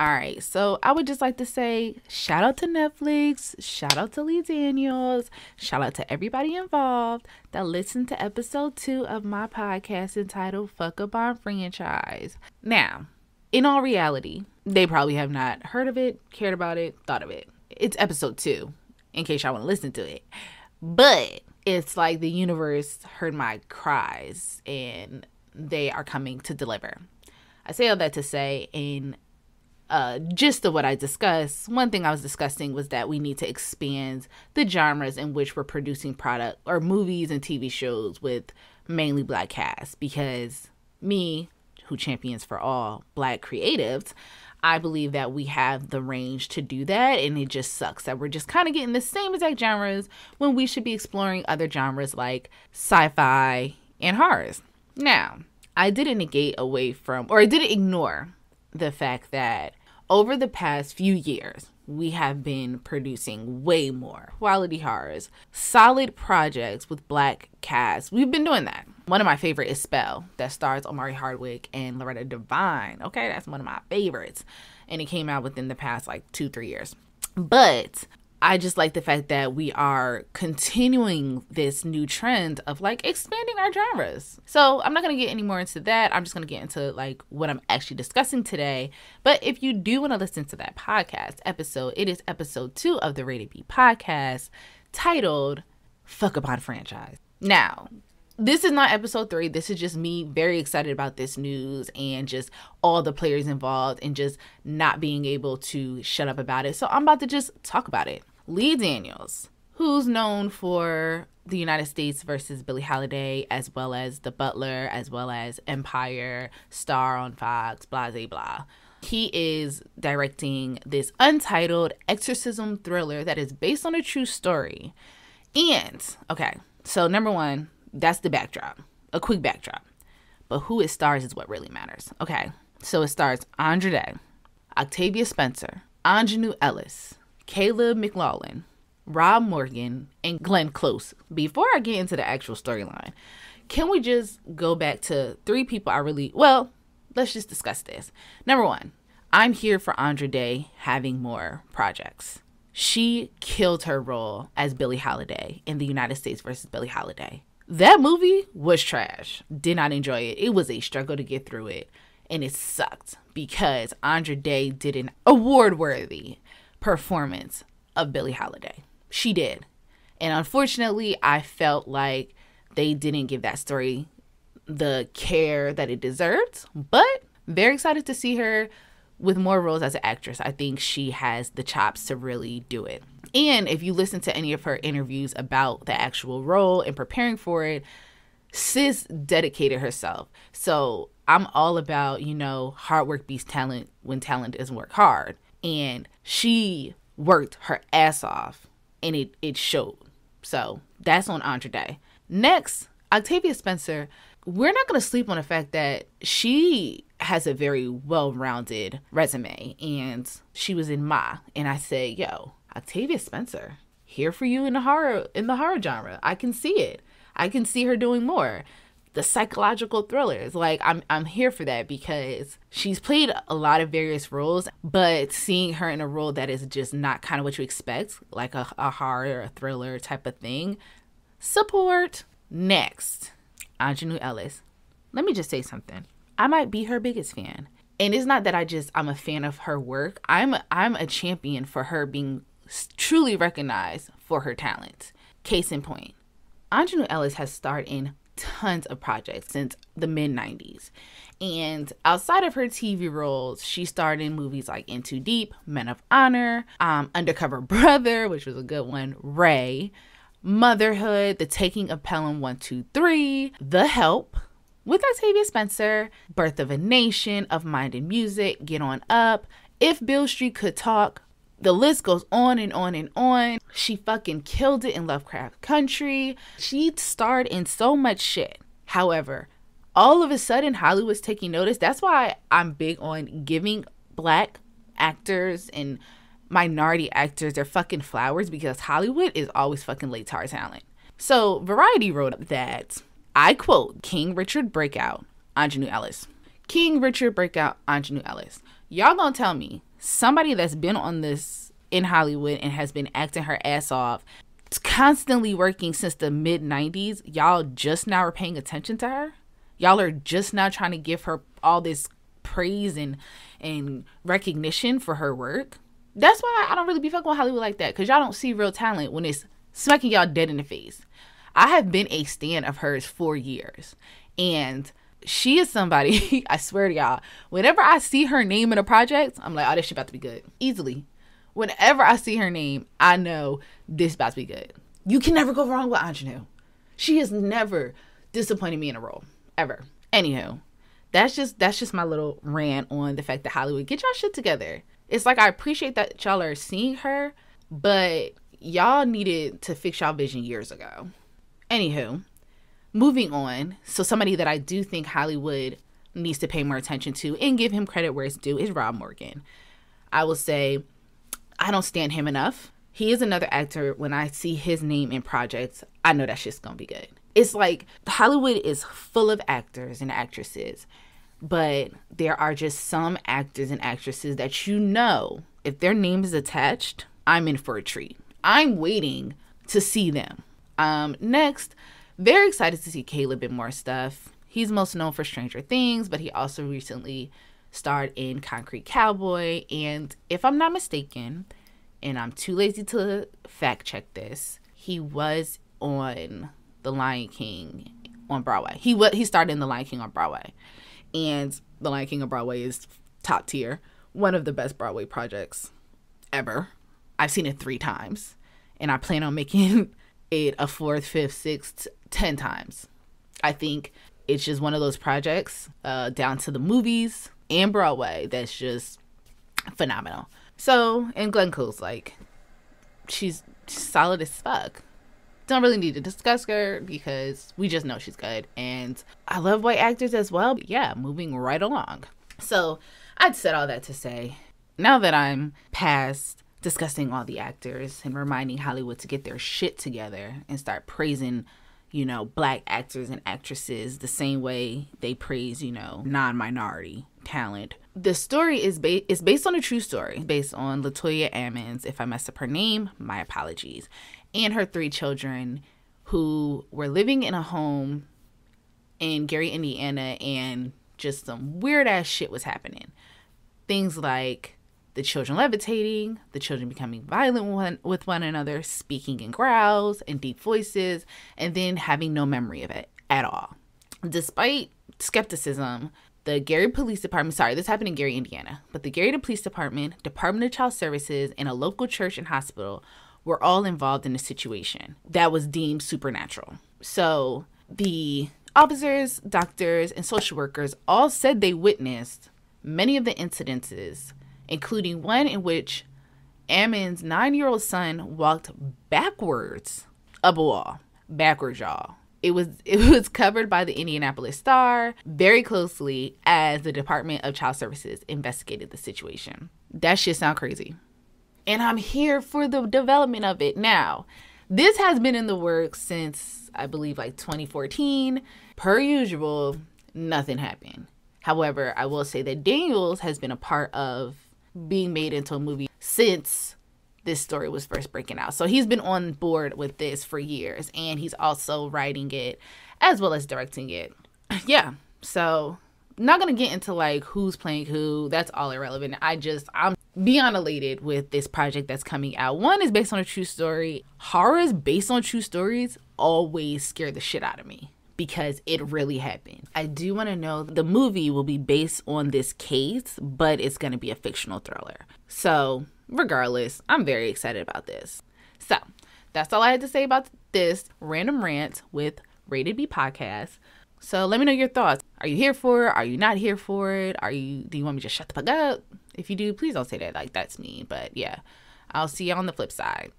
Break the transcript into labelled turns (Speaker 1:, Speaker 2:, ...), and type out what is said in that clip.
Speaker 1: All right, so I would just like to say shout out to Netflix, shout out to Lee Daniels, shout out to everybody involved that listened to episode two of my podcast entitled Fuck a Bond Franchise. Now, in all reality, they probably have not heard of it, cared about it, thought of it. It's episode two, in case y'all want to listen to it. But it's like the universe heard my cries and they are coming to deliver. I say all that to say, in uh, gist of what I discussed, one thing I was discussing was that we need to expand the genres in which we're producing product or movies and TV shows with mainly black casts. Because me, who champions for all black creatives, I believe that we have the range to do that, and it just sucks that we're just kind of getting the same exact genres when we should be exploring other genres like sci fi and horrors. Now, I didn't negate away from, or I didn't ignore the fact that over the past few years, we have been producing way more quality horrors, solid projects with black casts. We've been doing that. One of my favorite is Spell, that stars Omari Hardwick and Loretta Devine. Okay, that's one of my favorites. And it came out within the past like two, three years. But I just like the fact that we are continuing this new trend of like expanding our genres. So I'm not gonna get any more into that. I'm just gonna get into like what I'm actually discussing today. But if you do want to listen to that podcast episode, it is episode two of the Rated B podcast titled Fuck a Bond Franchise. Now, this is not episode three. This is just me very excited about this news and just all the players involved and just not being able to shut up about it. So I'm about to just talk about it. Lee Daniels, who's known for the United States versus Billie Holiday, as well as The Butler, as well as Empire, Star on Fox, blah, blah, blah. He is directing this untitled exorcism thriller that is based on a true story. And, okay, so number one, that's the backdrop, a quick backdrop. But who it stars is what really matters. Okay, so it stars Andra Day, Octavia Spencer, Aunjanue Ellis, Caleb McLaughlin, Rob Morgan, and Glenn Close. Before I get into the actual storyline, can we just go back to three people I really, well, let's just discuss this. Number one, I'm here for Andra Day having more projects. She killed her role as Billie Holiday in the United States versus Billie Holiday. That movie was trash. Did not enjoy it. It was a struggle to get through it. And it sucked because Andra Day did an award worthy performance of Billie Holiday. She did. And unfortunately, I felt like they didn't give that story the care that it deserved. But very excited to see her with more roles as an actress. I think she has the chops to really do it. And if you listen to any of her interviews about the actual role and preparing for it, sis dedicated herself. So I'm all about, you know, hard work beats talent when talent doesn't work hard and she worked her ass off and it, it showed. So that's on Andra Day. Next, Octavia Spencer, we're not going to sleep on the fact that she has a very well rounded resume and she was in Ma. And I said, yo, Octavia Spencer, here for you in the horror in the horror genre. I can see it. I can see her doing more the psychological thrillers. Like I'm I'm here for that because she's played a lot of various roles, but seeing her in a role that is just not kind of what you expect, like a, a horror, a thriller type of thing. Support. Next, Aunjanue Ellis. Let me just say something. I might be her biggest fan. And it's not that I just I'm a fan of her work. I'm I'm a champion for her being truly recognized for her talent. Case in point, Aunjanue Ellis has starred in tons of projects since the mid 90s. And outside of her TV roles, she starred in movies like In Too Deep, Men of Honor, um, Undercover Brother, which was a good one, Ray, Motherhood, The Taking of Pelham 123, The Help, with Octavia Spencer, Birth of a Nation, Of Mind and Music, Get On Up, If Beale Street Could Talk, the list goes on and on and on. She fucking killed it in Lovecraft Country. She starred in so much shit. However, all of a sudden Hollywood's taking notice. That's why I'm big on giving black actors and minority actors their fucking flowers because Hollywood is always fucking late to our talent. So Variety wrote up that I quote King Richard breakout Aunjanue Ellis. King Richard breakout Aunjanue Ellis. Y'all gonna tell me somebody that's been on this in Hollywood and has been acting her ass off, constantly working since the mid 90s, y'all just now are paying attention to her. Y'all are just now trying to give her all this praise and and recognition for her work. That's why I don't really be fucking with Hollywood like that, because y'all don't see real talent when it's smacking y'all dead in the face. I have been a stan of hers for years. And she is somebody, I swear to y'all, whenever I see her name in a project, I'm like, oh, this shit about to be good. Easily. Whenever I see her name, I know this about to be good. You can never go wrong with Aunjanue. She has never disappointed me in a role. Ever. Anywho, that's just that's just my little rant on the fact that Hollywood get y'all shit together. It's like I appreciate that y'all are seeing her, but y'all needed to fix y'all vision years ago. Anywho, moving on. So somebody that I do think Hollywood needs to pay more attention to and give him credit where it's due is Rob Morgan. I will say I don't stand him enough. He is another actor. When I see his name in projects, I know that shit's gonna be good. It's like Hollywood is full of actors and actresses, but there are just some actors and actresses that you know if their name is attached, I'm in for a treat. I'm waiting to see them. Um, next, very excited to see Caleb in more stuff. He's most known for Stranger Things, but he also recently starred in Concrete Cowboy. And if I'm not mistaken, and I'm too lazy to fact check this, he was on The Lion King on Broadway. He was he started in The Lion King on Broadway, and The Lion King on Broadway is top tier, one of the best Broadway projects ever. I've seen it three times, and I plan on making it a fourth, fifth, sixth, ten times. I think it's just one of those projects, uh, down to the movies and Broadway, that's just phenomenal. So, and Glenn Close, like, she's solid as fuck. Don't really need to discuss her because we just know she's good. And I love white actors as well. But yeah, moving right along. So, I'd said all that to say, now that I'm past discussing all the actors and reminding Hollywood to get their shit together and start praising, you know, black actors and actresses the same way they praise, you know, non-minority talent. The story is ba- is based on a true story, based on Latoya Ammons. If I mess up her name, my apologies. And her three children who were living in a home in Gary, Indiana, and just some weird ass shit was happening. Things like the children levitating, the children becoming violent one, with one another, speaking in growls and deep voices, and then having no memory of it at all. Despite skepticism, the Gary Police Department, sorry, this happened in Gary, Indiana, but the Gary Police Department, Department of Child Services, and a local church and hospital were all involved in a situation that was deemed supernatural. So the officers, doctors, and social workers all said they witnessed many of the incidences including one in which Ammons' nine year old son walked backwards up a wall. Backwards, y'all. It was it was covered by the Indianapolis Star very closely as the Department of Child Services investigated the situation. That shit sound crazy. And I'm here for the development of it now. This has been in the works since I believe like 2014. Per usual, nothing happened. However, I will say that Daniels has been a part of being made into a movie since this story was first breaking out. So he's been on board with this for years and he's also writing it as well as directing it. Yeah. So not gonna get into like who's playing who. That's all irrelevant. I just I'm beyond elated with this project that's coming out. One is based on a true story. Horrors based on true stories always scare the shit out of me because it really happened. I do want to know the movie will be based on this case, but it's going to be a fictional thriller. So, regardless, I'm very excited about this. So, that's all I had to say about this random rant with Rated B podcast. So, let me know your thoughts. Are you here for it? Are you not here for it? Are you do you want me to shut the fuck up? If you do, please don't say that like that's me, but yeah. I'll see you on the flip side.